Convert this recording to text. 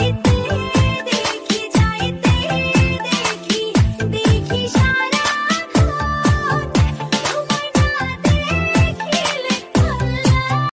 lights.